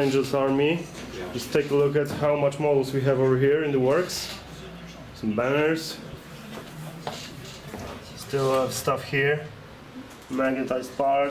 Angels Army. Just take a look at how much models we have over here in the works. Some banners. Still have stuff here. Magnetized parts.